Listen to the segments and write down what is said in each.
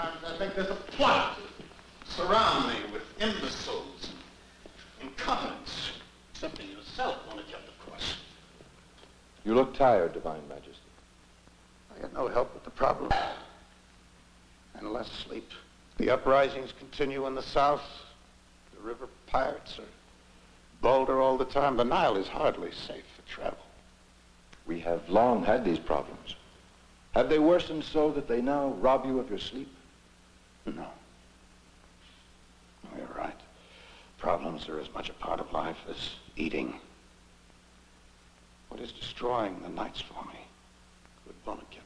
Sometimes I think there's a plot to surround me with imbeciles and incompetents. Excepting yourself, Bonacep, of course. You look tired, Divine Majesty. I had no help with the problem. And less sleep. The uprisings continue in the south. The river pirates are bolder all the time. The Nile is hardly safe for travel. We have long had these problems. Have they worsened so that they now rob you of your sleep? No. You're right. Problems are as much a part of life as eating. What is destroying the nights for me? Good Bonacep.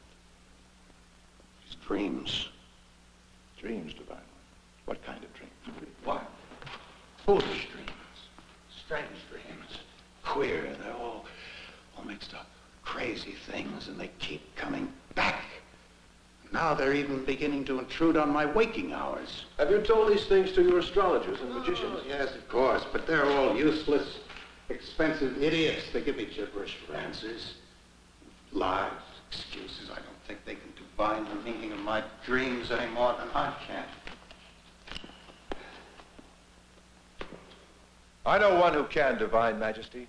These dreams. Dreams, Divine. What kind of dreams? What? Foolish dreams. Strange dreams. Queer. They're all, all mixed up. Crazy things, and they keep coming. Now they're even beginning to intrude on my waking hours. Have you told these things to your astrologers and magicians? Oh, yes, of course, but they're all useless, expensive idiots. They give me gibberish for answers. Lies, excuses. I don't think they can divine the meaning of my dreams any more than I can. I know one who can, Divine Majesty.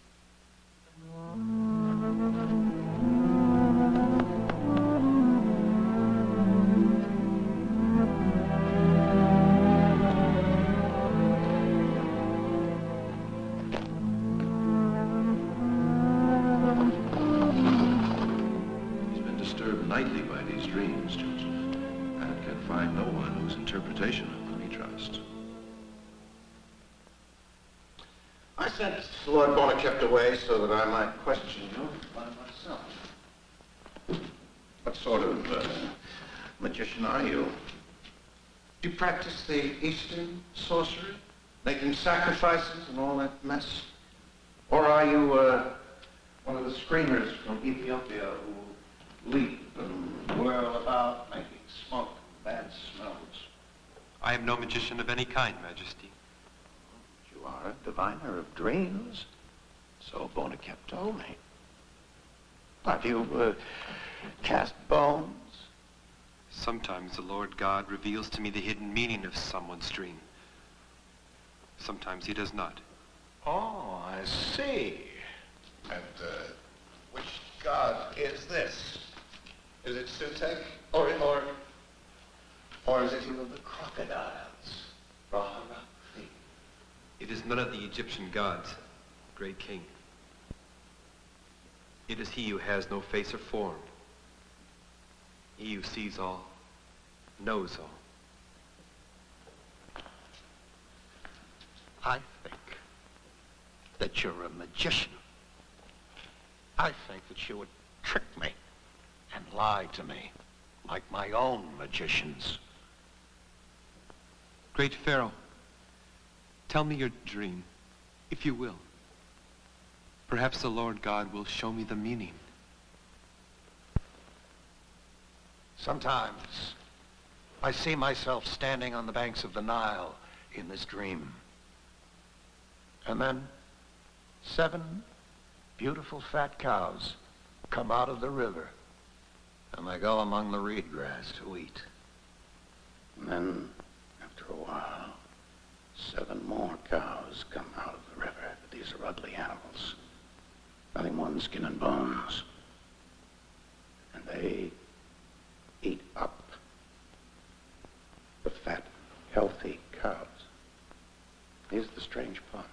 I might question you by myself. What sort of uh, magician are you? Do you practice the Eastern sorcery? Making sacrifices and all that mess? Or are you uh, one of the screamers from Ethiopia who leap and whirl about making smoke and bad smells? I am no magician of any kind, Majesty. You are a diviner of dreams. So Bonacep told me. Have you uh, cast bones? Sometimes the Lord God reveals to me the hidden meaning of someone's dream. Sometimes he does not. Oh, I see. And uh, which god is this? Is it Sutek? Or, or, or is it you of the crocodiles? Raharakthi? It is none of the Egyptian gods, great king. It is he who has no face or form. He who sees all, knows all. I think that you're a magician. I think that you would trick me and lie to me like my own magicians. Great Pharaoh, tell me your dream, if you will. Perhaps the Lord God will show me the meaning. Sometimes I see myself standing on the banks of the Nile in this dream. And then seven beautiful fat cows come out of the river and they go among the reed grass to eat. And then, after a while, seven more cows come out of the river. These are ugly animals. Nothing more than skin and bones. And they eat up the fat, healthy cows. Here's the strange part.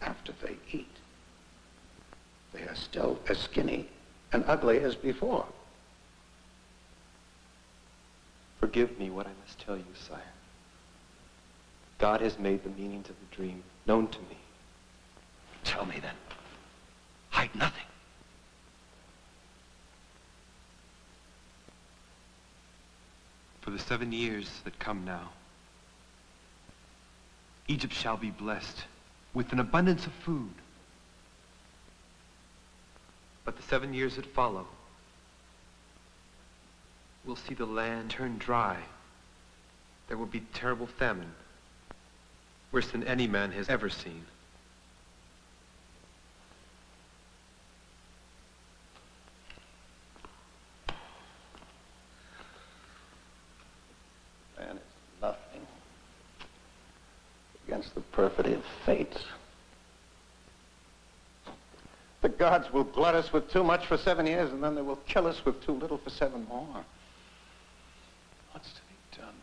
After they eat, they are still as skinny and ugly as before. Forgive me what I must tell you, sire. God has made the meanings of the dream known to me. Tell me then. Hide nothing. For the seven years that come now, Egypt shall be blessed with an abundance of food. But the seven years that follow will see the land turn dry. There will be terrible famine, worse than any man has ever seen. Against the perfidy of fate. The gods will glut us with too much for seven years, and then they will kill us with too little for seven more. What's to be done?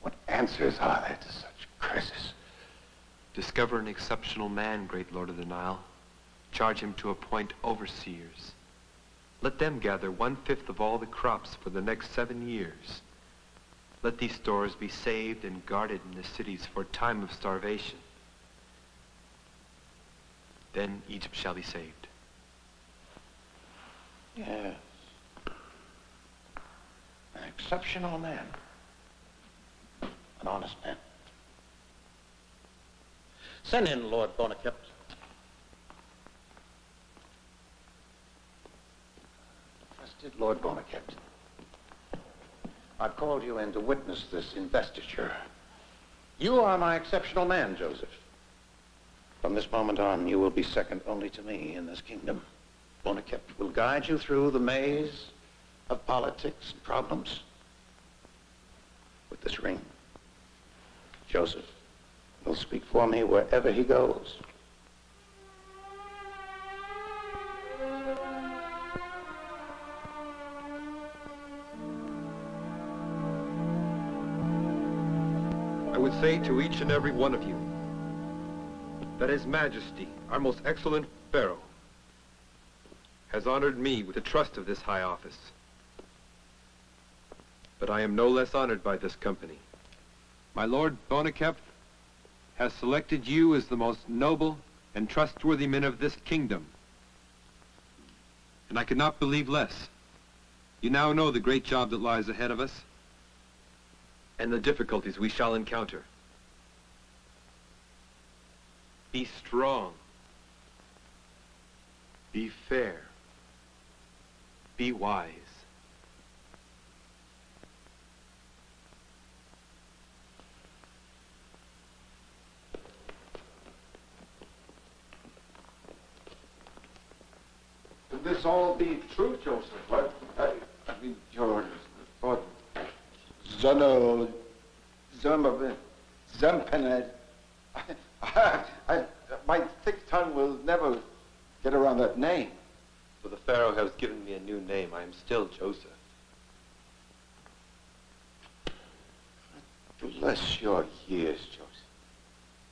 What answers are there to such curses? Discover an exceptional man, great Lord of the Nile. Charge him to appoint overseers. Let them gather one-fifth of all the crops for the next seven years. Let these stores be saved and guarded in the cities for time of starvation. Then Egypt shall be saved. Yes. An exceptional man. An honest man. Send in Lord Bonacipt. Trusted Lord Bonacipt. I've called you in to witness this investiture. You are my exceptional man, Joseph. From this moment on, you will be second only to me in this kingdom. Bonacipt will guide you through the maze of politics and problems with this ring. Joseph will speak for me wherever he goes. To each and every one of you that His Majesty, our most excellent Pharaoh, has honored me with the trust of this high office. But I am no less honored by this company. My Lord Bonacipt has selected you as the most noble and trustworthy men of this kingdom. And I could not believe less. You now know the great job that lies ahead of us and the difficulties we shall encounter. Be strong. Be fair. Be wise. Could this all be true, Joseph? What? I, I mean, thought. Zono. Zomab. Zempenet. I, I, my thick tongue will never get around that name. For the Pharaoh has given me a new name, I am still Joseph. Bless your years, Joseph.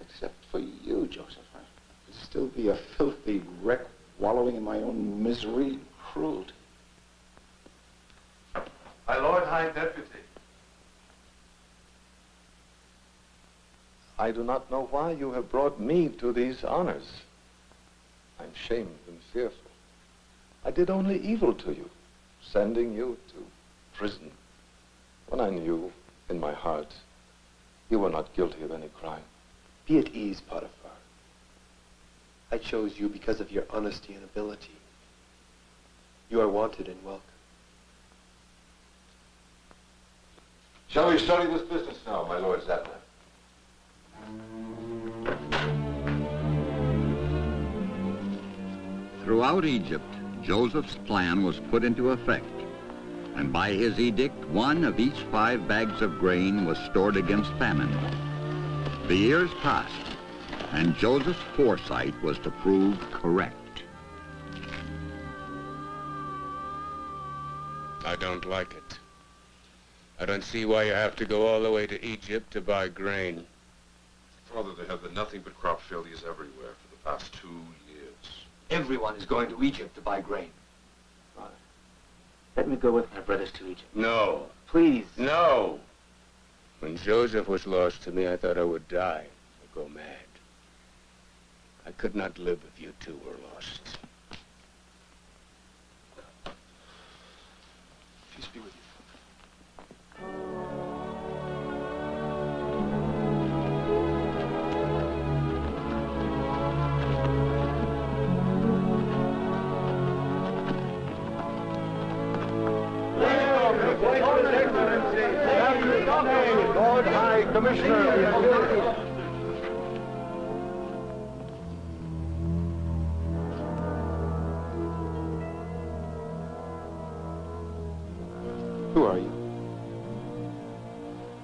Except for you, Joseph. I would still be a filthy wreck wallowing in my own misery and cruelty. My Lord High Deputy. I do not know why you have brought me to these honors. I'm shamed and fearful. I did only evil to you, sending you to prison when I knew in my heart you were not guilty of any crime. Be at ease, Potiphar. I chose you because of your honesty and ability. You are wanted and welcome. Shall we study this business now, my Lord Zatman? Throughout Egypt, Joseph's plan was put into effect, and by his edict, one of each five bags of grain was stored against famine. The years passed, and Joseph's foresight was to prove correct. I don't like it. I don't see why you have to go all the way to Egypt to buy grain. Father, they have been nothing but crop failures everywhere for the past two years. Everyone is going to Egypt to buy grain. Father, let me go with my brothers to Egypt. No. Please. No. When Joseph was lost to me, I thought I would die or go mad. I could not live if you two were lost. Peace be with you. Who are you?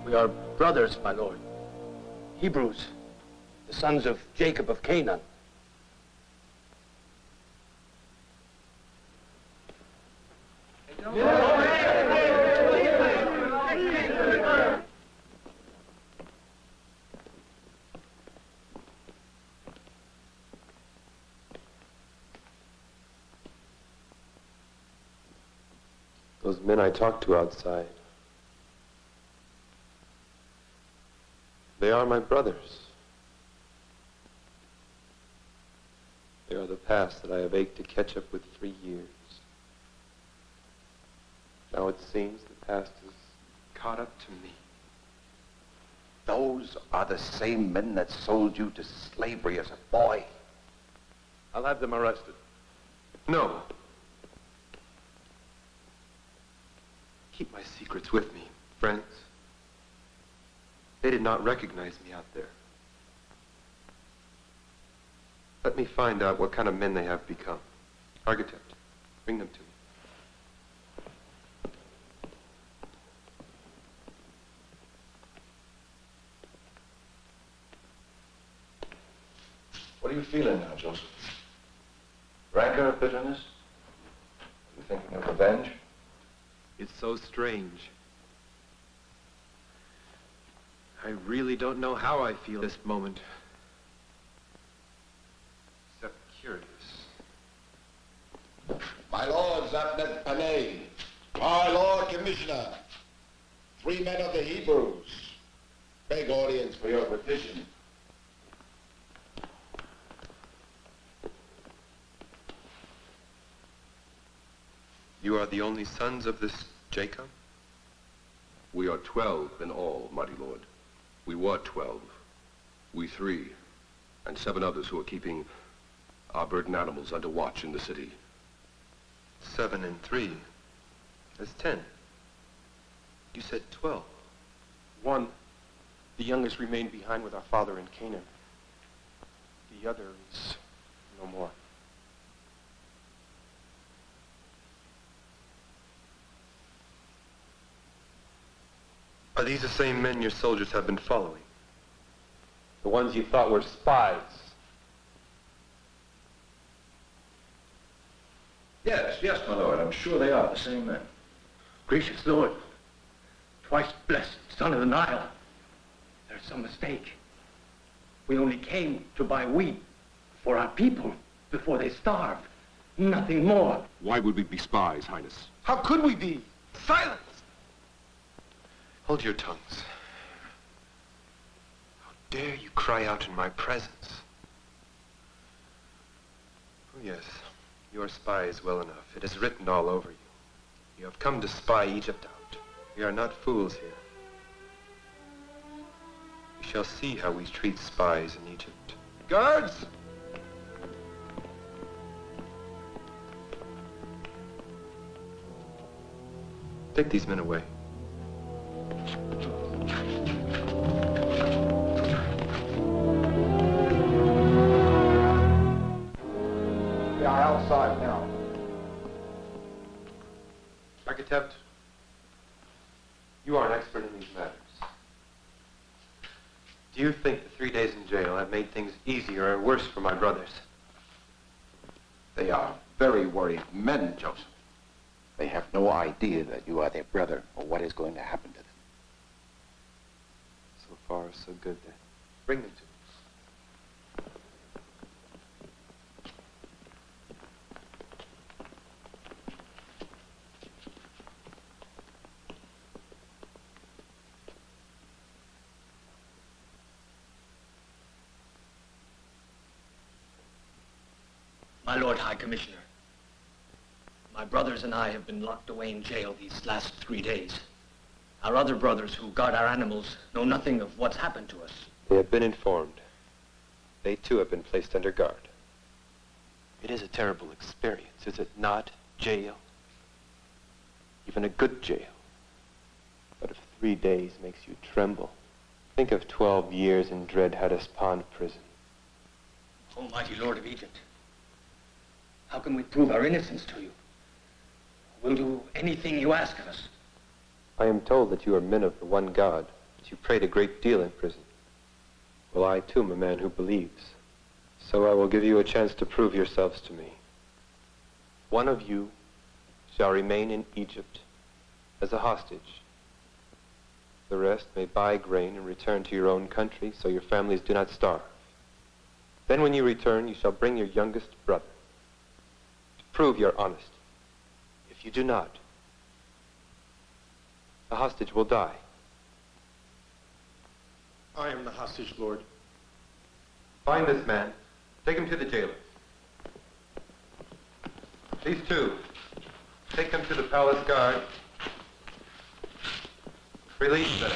We are brothers, my lord. Hebrews, the sons of Jacob of Canaan. Those men I talk to outside. They are my brothers. They are the past that I have ached to catch up with for years. Now it seems the past has caught up to me. Those are the same men that sold you to slavery as a boy. I'll have them arrested. No. Keep my secrets with me, friends. They did not recognize me out there. Let me find out what kind of men they have become. Architect, bring them to me. What are you feeling now, Joseph? Rancor, bitterness? Are you thinking of revenge? It's so strange. I really don't know how I feel this moment. Except curious. My Lord Zaphnath-Paaneah, my Lord Commissioner, three men of the Hebrews, beg audience for your petition. You are the only sons of this Jacob? We are twelve in all, mighty lord. We were twelve. We three, and seven others who are keeping our bird and animals under watch in the city. Seven and three. That's ten. You said twelve. One, the youngest remained behind with our father in Canaan. The other is no more. Are these the same men your soldiers have been following? The ones you thought were spies. Yes, yes, my lord. I'm sure they are the same men. Gracious Lord, twice blessed son of the Nile, there's some mistake. We only came to buy wheat for our people before they starve. Nothing more. Why would we be spies, Highness? How could we be? Silence! Hold your tongues. How dare you cry out in my presence? Oh, yes, you are spies well enough. It is written all over you. You have come to spy Egypt out. We are not fools here. We shall see how we treat spies in Egypt. Guards! Take these men away. Outside now. Architect, you are an expert in these matters. Do you think the three days in jail have made things easier or worse for my brothers? They are very worried men, Joseph. They have no idea that you are their brother or what is going to happen to them. So far, so good then. Bring them to me. My Lord High Commissioner, my brothers and I have been locked away in jail these last three days. Our other brothers who guard our animals know nothing of what's happened to us. They have been informed. They too have been placed under guard. It is a terrible experience, is it not, jail? Even a good jail. But if three days makes you tremble, think of 12 years in Dread Hattis Pond prison. Almighty Lord of Egypt, how can we prove our innocence to you? We'll do anything you ask of us. I am told that you are men of the one God, that you prayed a great deal in prison. Well, I too am a man who believes. So I will give you a chance to prove yourselves to me. One of you shall remain in Egypt as a hostage. The rest may buy grain and return to your own country so your families do not starve. Then when you return, you shall bring your youngest brother prove you're honest. If you do not, the hostage will die. I am the hostage, Lord. Find this man. Take him to the jailer. These two. Take them to the palace guard. Release them.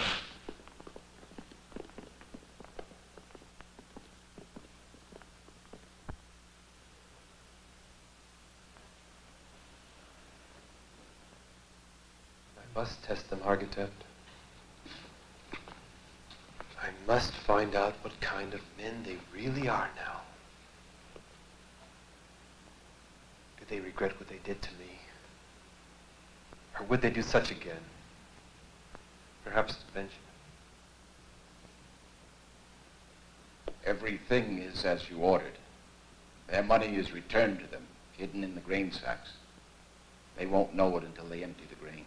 I must Hargatep. I must find out what kind of men they really are now. Do they regret what they did to me? Or would they do such again? Perhaps Benjamin. Everything is as you ordered. Their money is returned to them, hidden in the grain sacks. They won't know it until they empty the grain.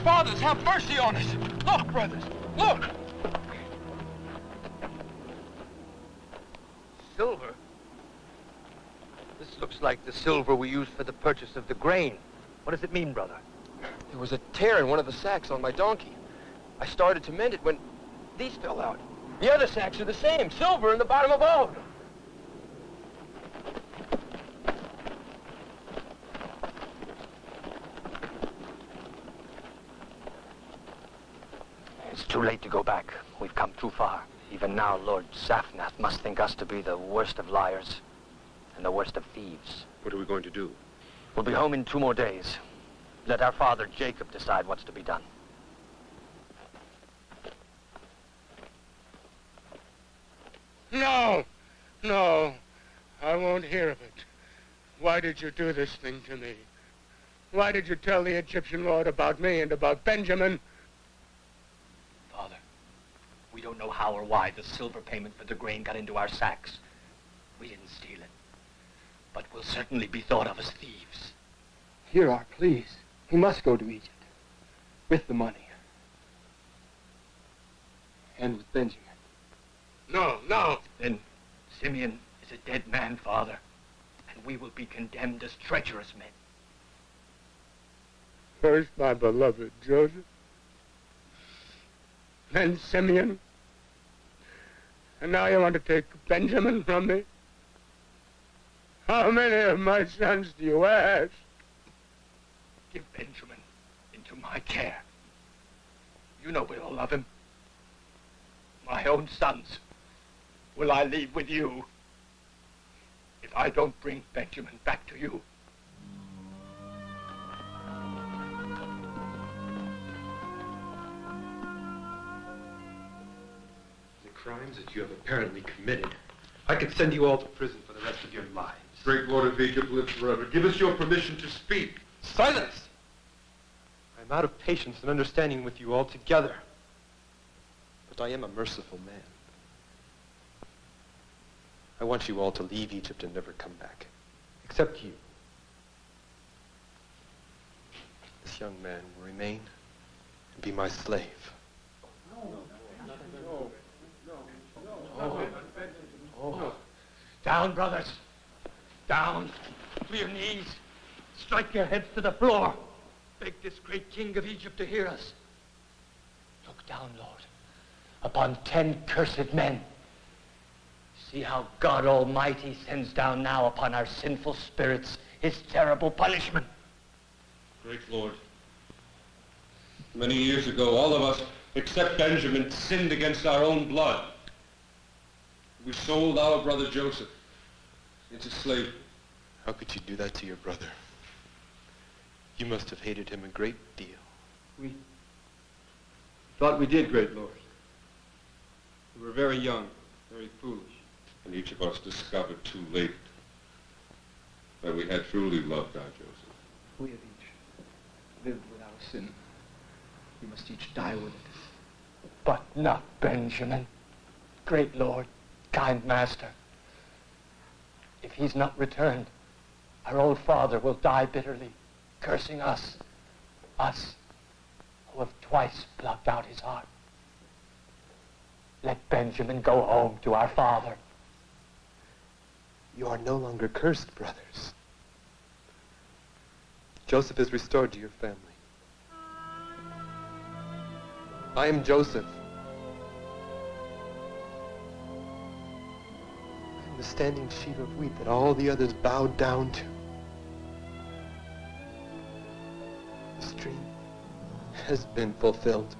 Fathers, have mercy on us. Look, brothers, look. Silver? This looks like the silver we used for the purchase of the grain. What does it mean, brother? There was a tear in one of the sacks on my donkey. I started to mend it when these fell out. The other sacks are the same, silver in the bottom of all of them. It's too late to go back. We've come too far. Even now, Lord Safnath must think us to be the worst of liars and the worst of thieves. What are we going to do? We'll be home in two more days. Let our father Jacob decide what's to be done. No, no, I won't hear of it. Why did you do this thing to me? Why did you tell the Egyptian lord about me and about Benjamin? Father, we don't know how or why the silver payment for the grain got into our sacks. We didn't steal it. But we'll certainly be thought of as thieves. Hear our pleas. He must go to Egypt. With the money. And with Benjamin. No, no. Then Simeon is a dead man, Father. And we will be condemned as treacherous men. First my beloved Joseph. Then Simeon. And now you want to take Benjamin from me? How many of my sons do you ask? Give Benjamin into my care. You know we'll love him. My own sons will I leave with you if I don't bring Benjamin back to you. Crimes that you have apparently committed, I could send you all to prison for the rest of your lives. Great Lord of Egypt, live forever. Give us your permission to speak. Silence! I'm out of patience and understanding with you altogether. But I am a merciful man. I want you all to leave Egypt and never come back. Except you. This young man will remain and be my slave. Down, brothers. Down. To your knees. Strike your heads to the floor. Beg this great king of Egypt to hear us. Look down, Lord, upon ten cursed men. See how God Almighty sends down now upon our sinful spirits his terrible punishment. Great Lord. Many years ago, all of us, except Benjamin, sinned against our own blood. We sold our brother Joseph into slavery. How could you do that to your brother? You must have hated him a great deal. We Thought we did, great lord. We were very young, very foolish. And each of us discovered too late that we had truly loved our Joseph. We have each lived with our sin. We must each die with it. But not Benjamin. Great Lord, kind Master. If he's not returned, our old father will die bitterly, cursing us, us who have twice plucked out his heart. Let Benjamin go home to our father. You are no longer cursed, brothers. Joseph is restored to your family. I am Joseph. Standing sheaf of wheat that all the others bowed down to. This dream has been fulfilled.